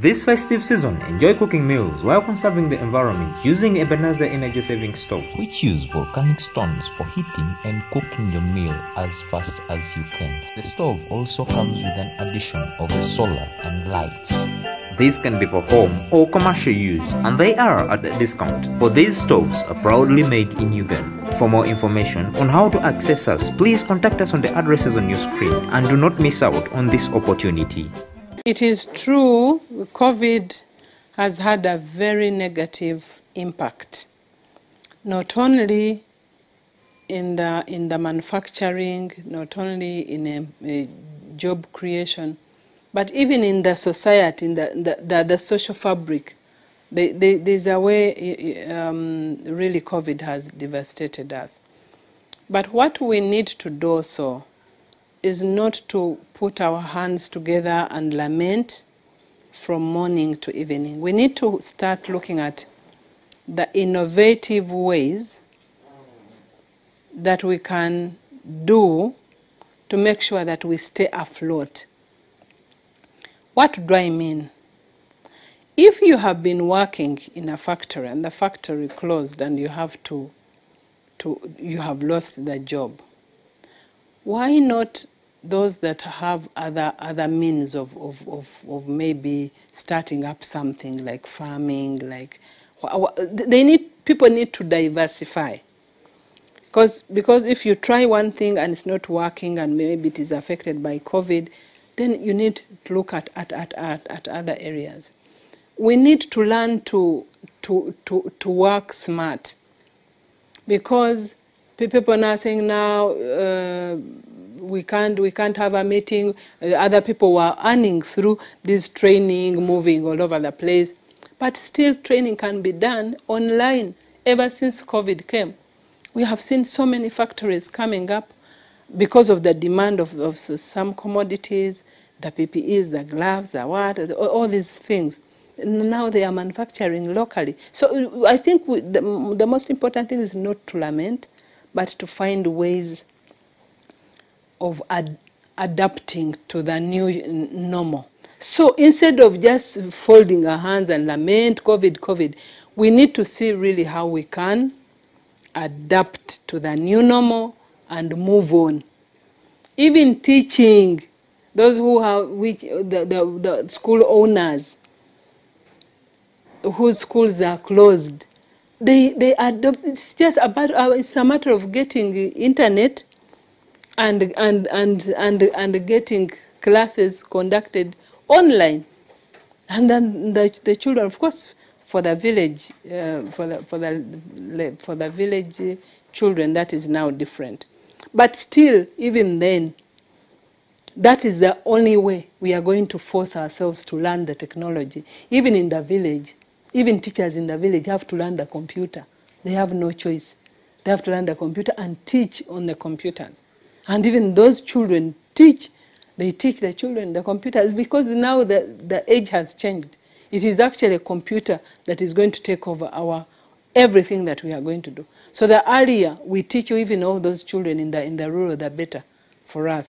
This festive season, enjoy cooking meals while conserving the environment using Ebenezer energy saving stove. which use volcanic stones for heating and cooking your meal as fast as you can. The stove also comes with an addition of a solar and lights. These can be for home or commercial use, and they are at a discount. For these stoves are proudly made in Uganda. For more information on how to access us, please contact us on the addresses on your screen and do not miss out on this opportunity. It is true, COVID has had a very negative impact, not only in the in the manufacturing, not only in a, a job creation, but even in the society, in the the, the, the social fabric. There's a way um, really COVID has devastated us. But what we need to do so is not to put our hands together and lament from morning to evening. We need to start looking at the innovative ways that we can do to make sure that we stay afloat. What do I mean? If you have been working in a factory and the factory closed and you have to, to you have lost the job, why not those that have other other means of, of, of, of maybe starting up something like farming like they need people need to diversify. Because because if you try one thing and it's not working and maybe it is affected by covid then you need to look at at, at, at, at other areas. We need to learn to to to, to work smart. Because people now saying now uh, we can't we can't have a meeting. Uh, other people were earning through this training moving all over the place. But still training can be done online ever since covid came. We have seen so many factories coming up because of the demand of, of some commodities the ppes the gloves the what all, these things. Now they are manufacturing locally. So i think we, the, the most important thing is not to lament but to find ways of ad- adapting to the new normal. So instead of just folding our hands and lament COVID, COVID, we need to see really how we can adapt to the new normal and move on. Even teaching those who have which the, the, the school owners whose schools are closed, they they adopt. It's just about uh, it's a matter of getting internet and and and and and getting classes conducted online and then the, the children of course for the village uh, for the for the for the village children that is now different but still even then that is the only way we are going to force ourselves to learn the technology even in the village even teachers in the village have to learn the computer. They have no choice. They have to learn the computer and teach on the computers. And even those children teach they teach the children the computers because now the, the age has changed. It is actually a computer that is going to take over our everything that we are going to do. So the earlier we teach even all those children in the in the rural the better for us